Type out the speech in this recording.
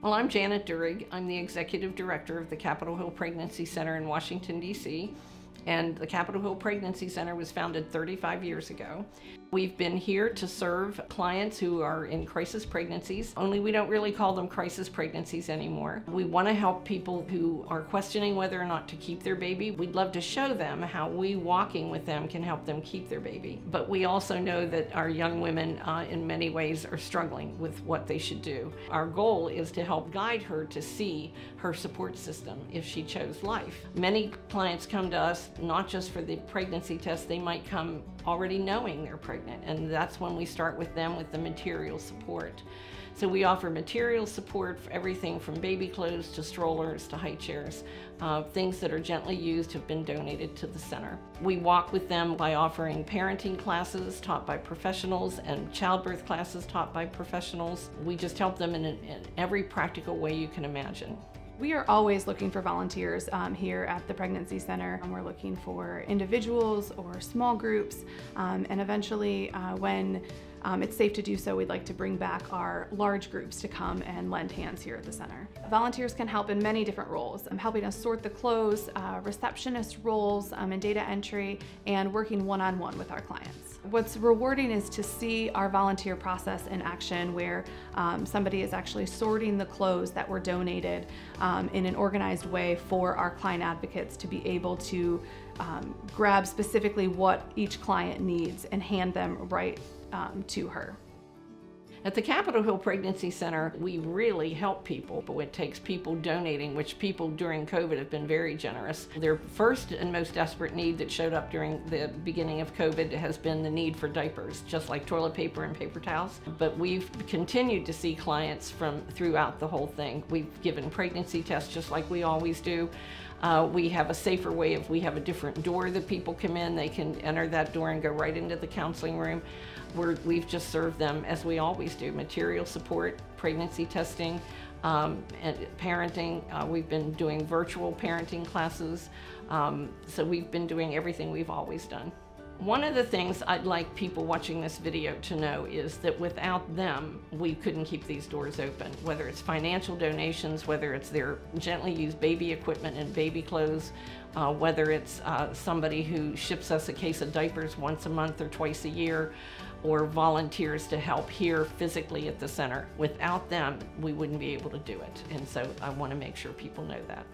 Well, I'm Janet Durig. I'm the executive director of the Capitol Hill Pregnancy Center in Washington, D.C. And the Capitol Hill Pregnancy Center was founded 35 years ago. We've been here to serve clients who are in crisis pregnancies, only we don't really call them crisis pregnancies anymore. We want to help people who are questioning whether or not to keep their baby. We'd love to show them how we walking with them can help them keep their baby. But we also know that our young women, uh, in many ways, are struggling with what they should do. Our goal is to help guide her to see her support system if she chose life. Many clients come to us not just for the pregnancy test, they might come already knowing they're pregnant, and that's when we start with them with the material support. So we offer material support for everything from baby clothes to strollers to high chairs. Uh, things that are gently used have been donated to the center. We walk with them by offering parenting classes taught by professionals and childbirth classes taught by professionals. We just help them in, in every practical way you can imagine. We are always looking for volunteers um, here at the Pregnancy Center. And we're looking for individuals or small groups, um, and eventually, uh, when um, it's safe to do so, we'd like to bring back our large groups to come and lend hands here at the center. Volunteers can help in many different roles, um, helping us sort the clothes, uh, receptionist roles, um, and data entry, and working one-on-one -on -one with our clients. What's rewarding is to see our volunteer process in action where um, somebody is actually sorting the clothes that were donated um, in an organized way for our client advocates to be able to um, grab specifically what each client needs and hand them right um, to her. At the Capitol Hill Pregnancy Center, we really help people, but it takes people donating, which people during COVID have been very generous. Their first and most desperate need that showed up during the beginning of COVID has been the need for diapers, just like toilet paper and paper towels. But we've continued to see clients from throughout the whole thing. We've given pregnancy tests just like we always do. Uh, we have a safer way if we have a different door that people come in, they can enter that door and go right into the counseling room. Where we have just served them as we always do, material support, pregnancy testing, um, and parenting. Uh, we've been doing virtual parenting classes. Um, so we've been doing everything we've always done. One of the things I'd like people watching this video to know is that without them, we couldn't keep these doors open. Whether it's financial donations, whether it's their gently used baby equipment and baby clothes, uh, whether it's uh, somebody who ships us a case of diapers once a month or twice a year, or volunteers to help here physically at the center. Without them, we wouldn't be able to do it. And so I want to make sure people know that.